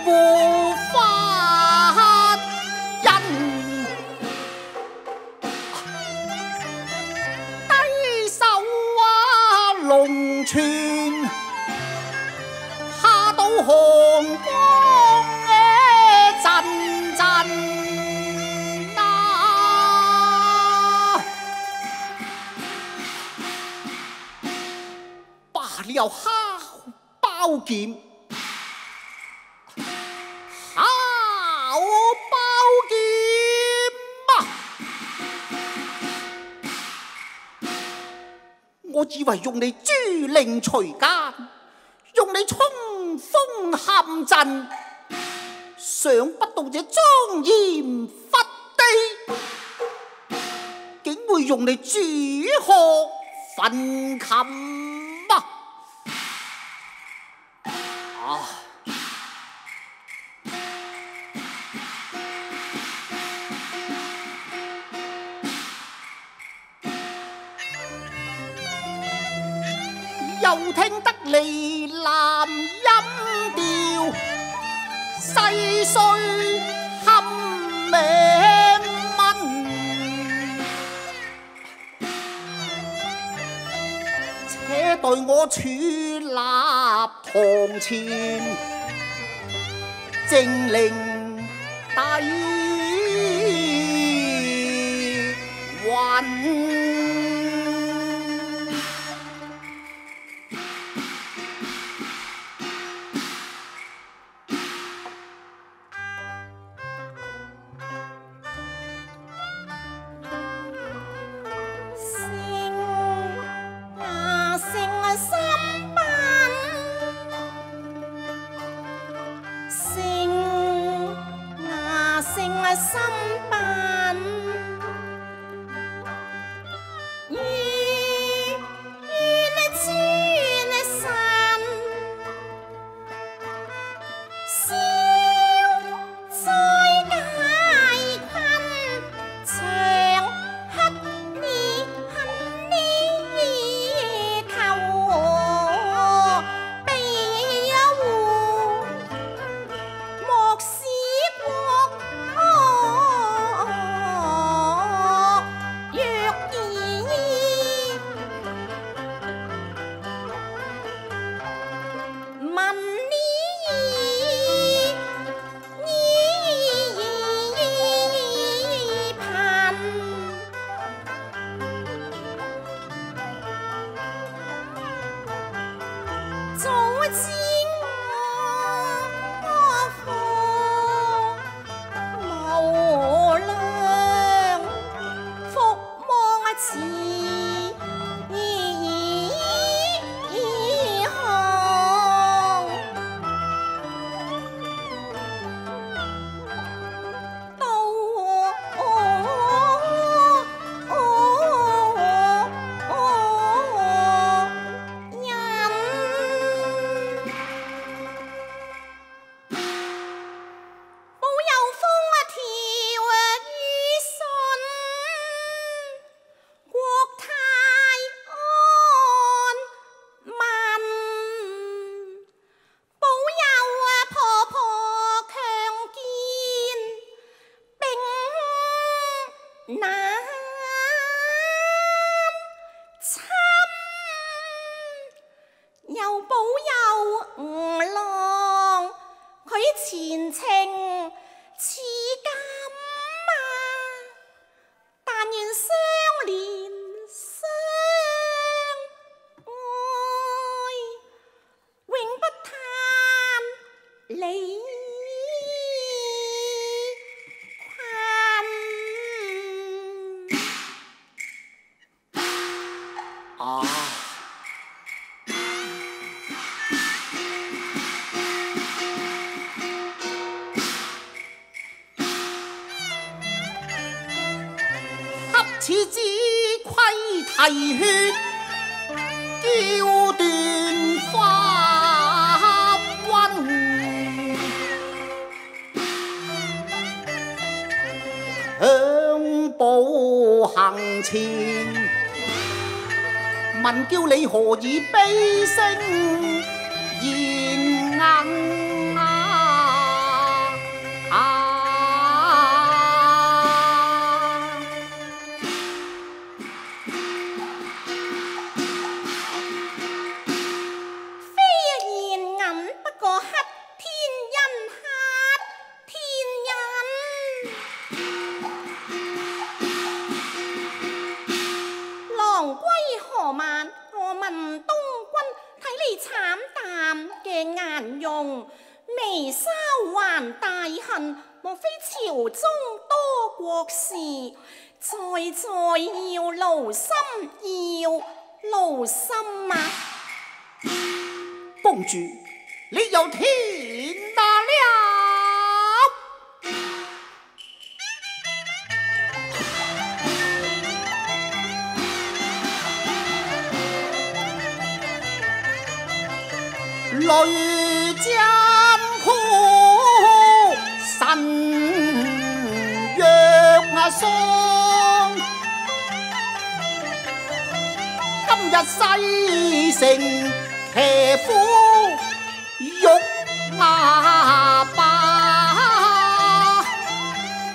呢一个护花人，低手啊龙泉下到寒光嘅阵阵啊，罢了哈。宝剑，你朱令除奸，用你冲锋陷阵，想不到这庄严佛地，竟会用你朱鹤焚琴。啊呢喃音调，细碎堪名文，且待我处立堂前，正令底云。some lay 何以悲声？你又天大了，雷家。今日西城骑虎玉牙巴，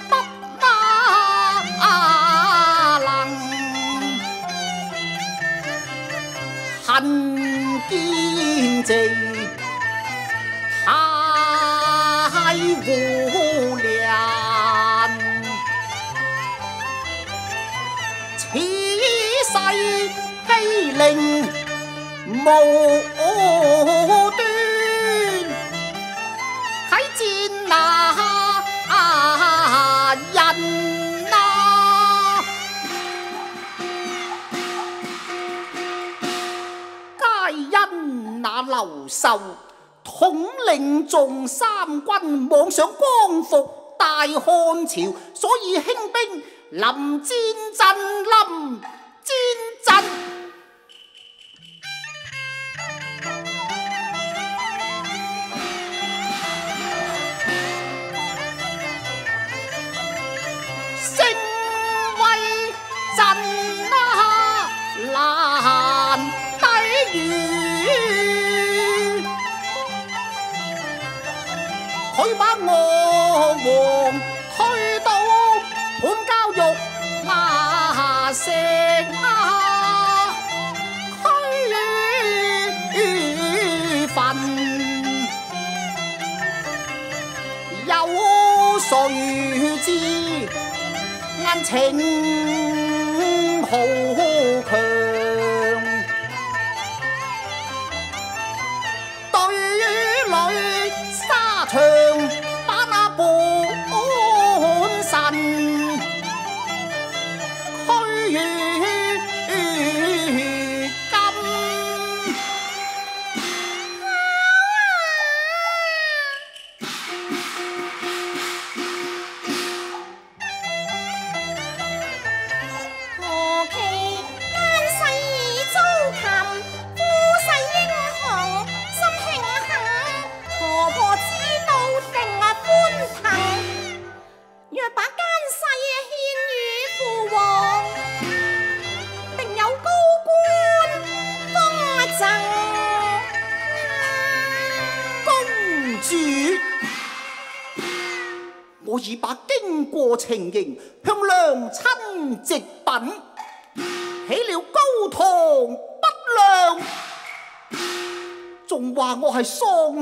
不能恨见贼太无良。欺凌无统领众三军，妄想光复大汉朝，所以兴兵临战阵，临战阵。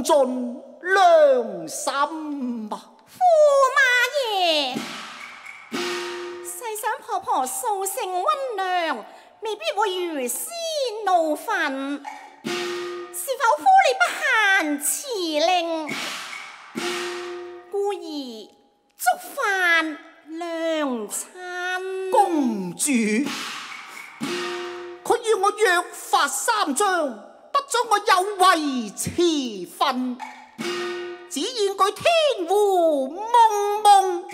尽良心啊！驸马爷，细想婆婆素性温良，未必会如斯怒愤，是否夫你不限辞令，故而？触犯良亲，公主，佢要我约法三章，不准我有违辞分，只言句天胡蒙蒙，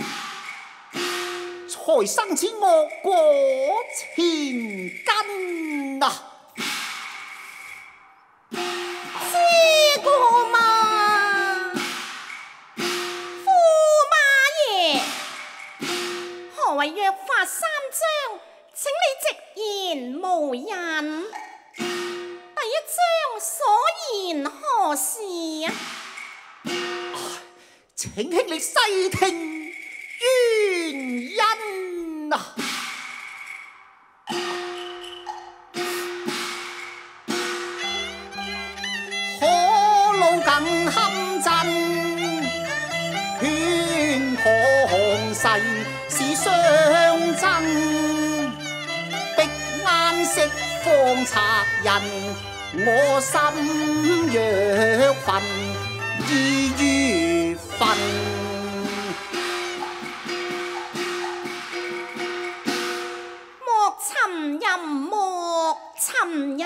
才生此恶果千根啊！这个嘛，驸马爷，何为约法三章？请你直言无人。将所言何事啊？请兄你细听原因啊！可路更堪阵，劝狂誓是相争，逼眼色方賊人，我心若焚，意如焚。莫沉吟，莫沉吟。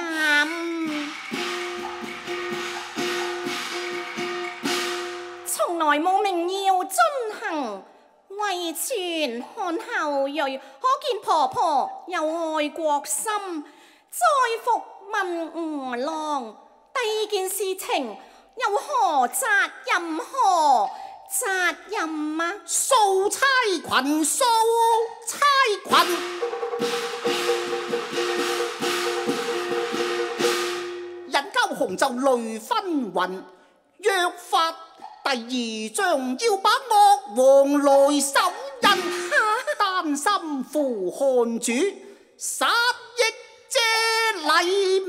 從來冇名要遵行，為傳漢後裔，可見婆婆有愛國心。再復問吳郎，第二件事情有何責任？何責任啊？掃差群，掃差群。人交紅就淚紛紜，約法第二章要把惡王來手印，擔心負漢主，殺益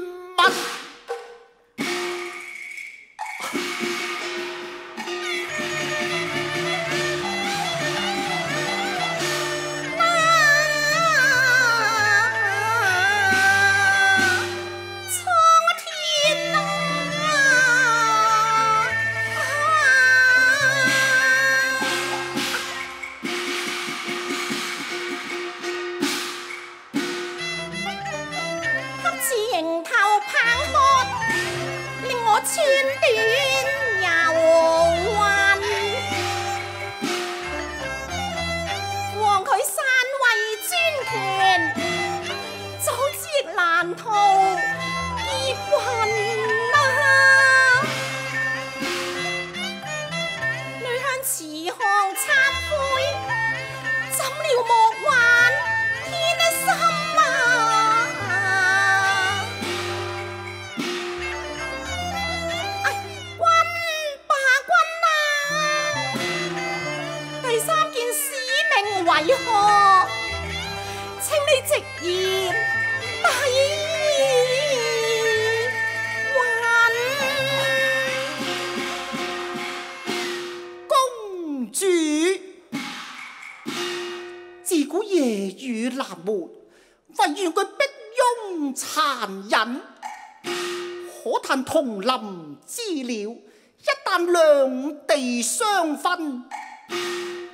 相分，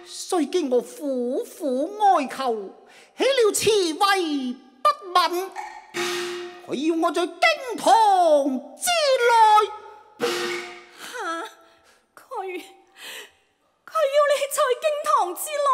雖經我苦苦哀求，起了慈惠不問，佢要我在京堂之内。吓佢佢要你在京堂之内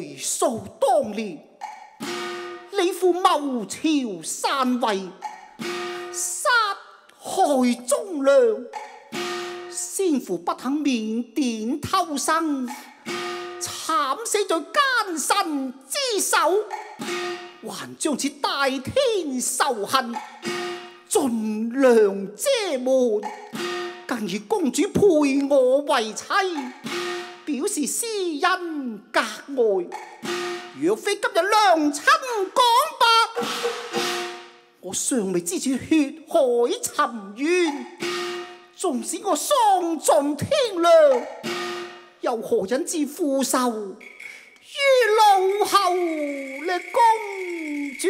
回溯当年，你父谋朝篡位，杀害忠良，先父不肯缅甸偷生。惨死在奸臣之手，还将此大天仇恨尽量遮瞒，更以公主配我为妻，表示私恩格外。若非今日娘亲讲白，我尚未知此血海沉冤，纵使我丧尽天良。又何忍自负受于老后力公主？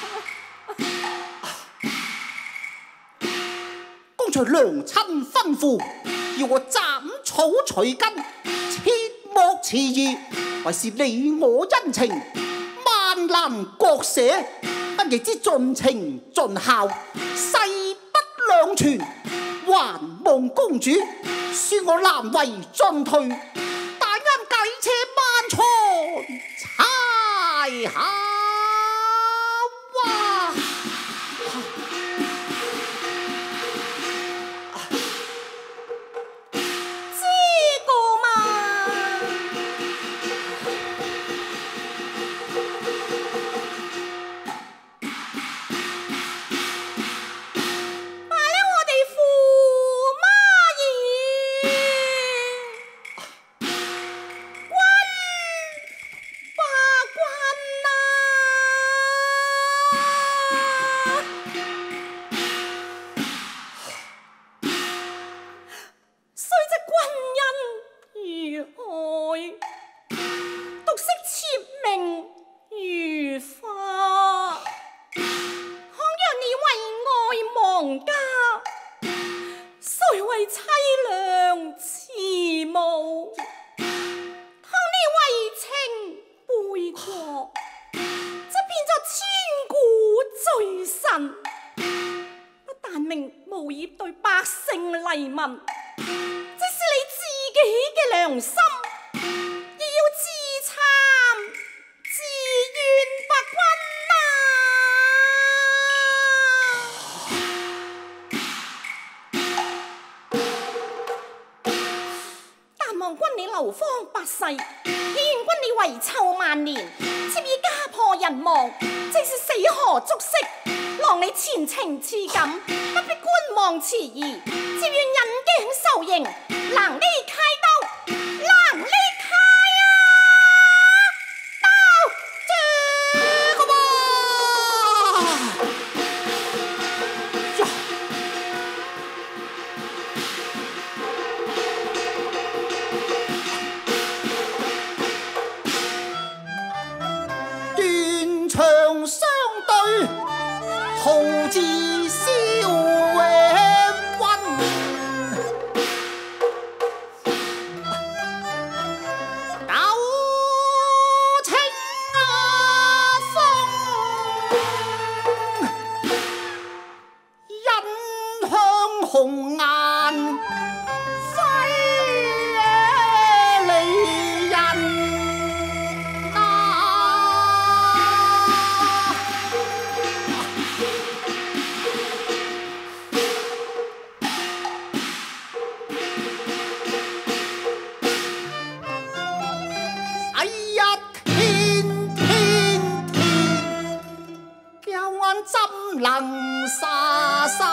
刚才娘亲吩咐要我斩草除根，切莫迟疑，还是你我恩情万难割舍，不亦之尽情尽孝，誓不两全。还望公主恕我难为进退，大恩计且万重才下。怎能撒手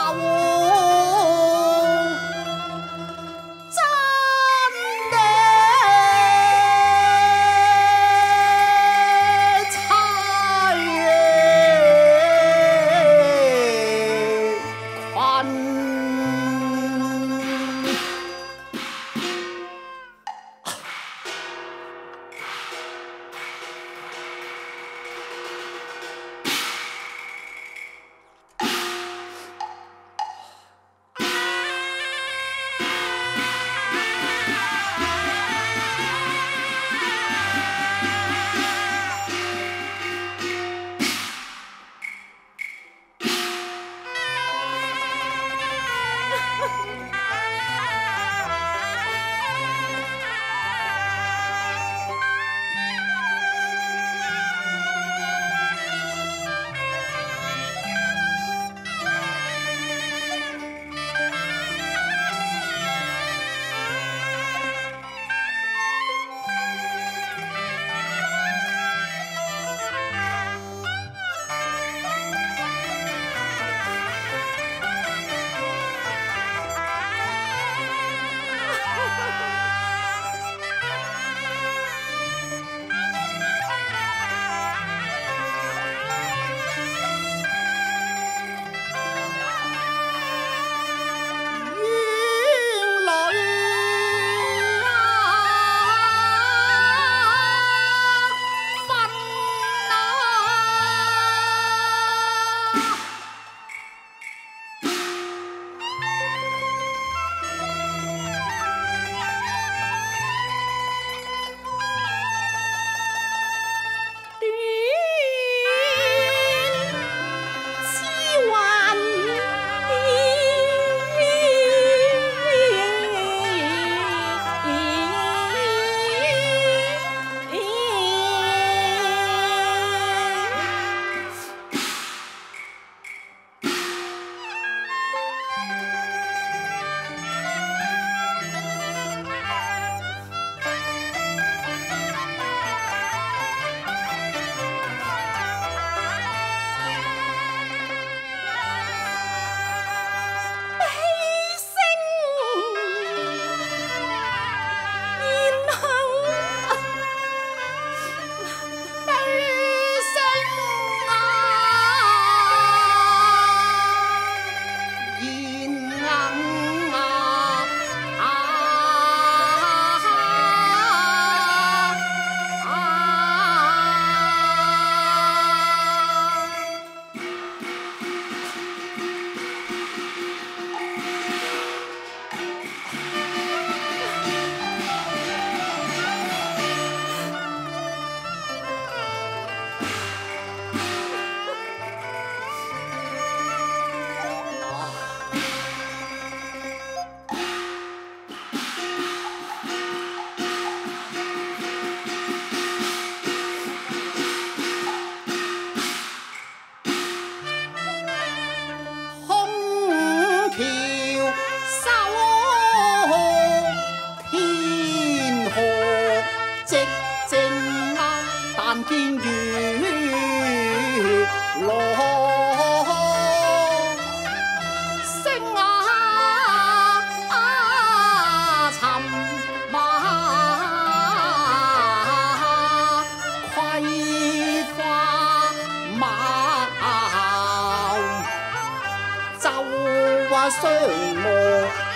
相望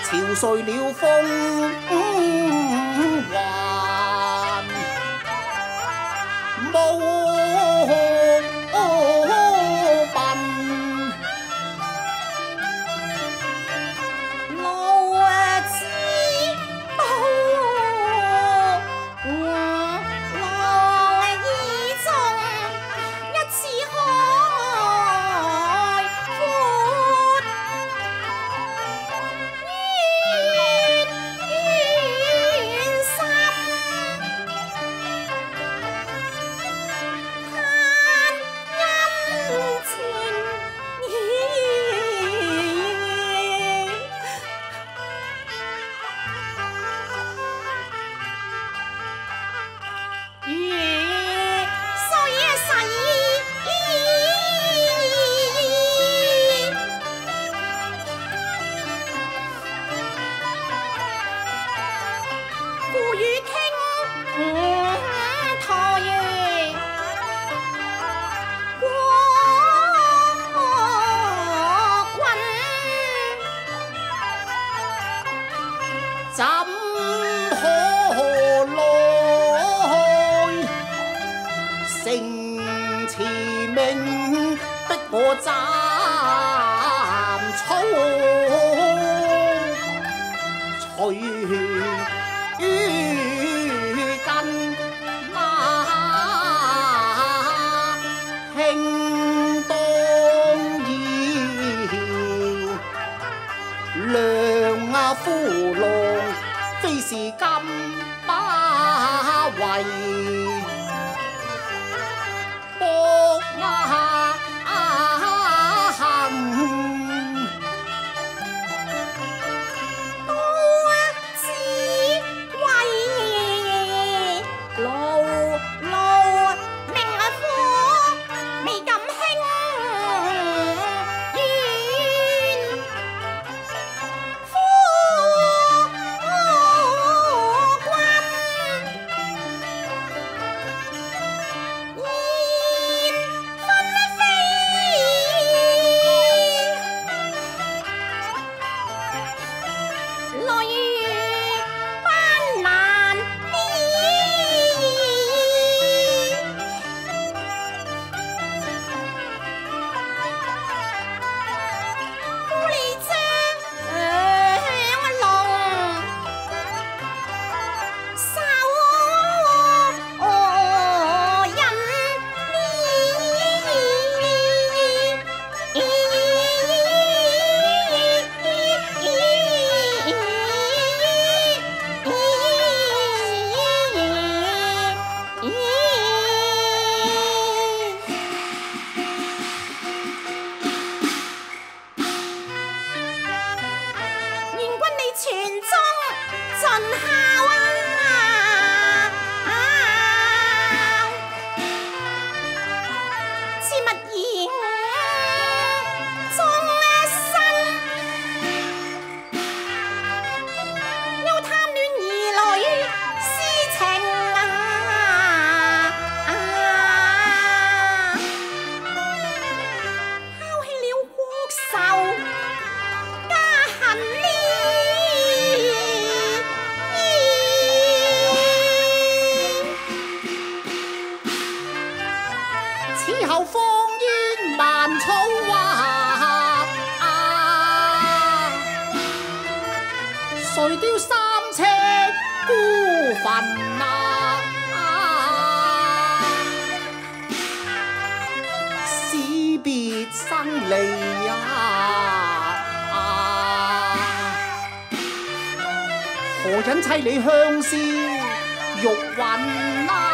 潮碎了风还。引妻你香消玉殒啊！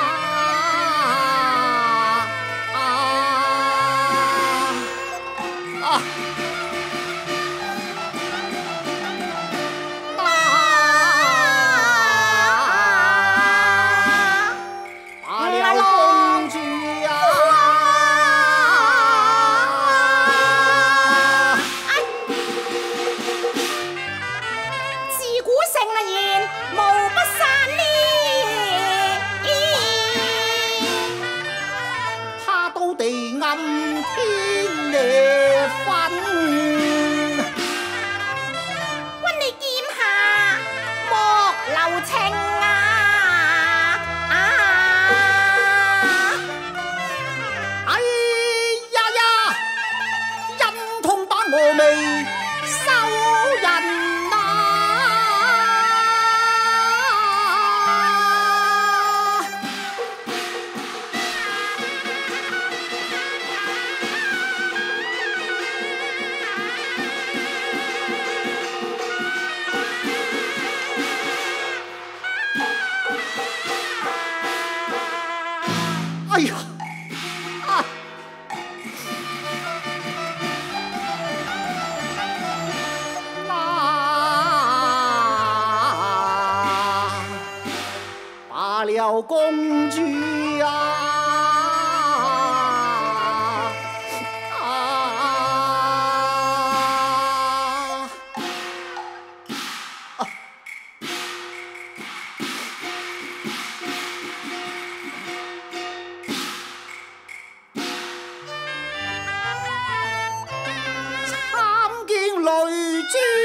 最。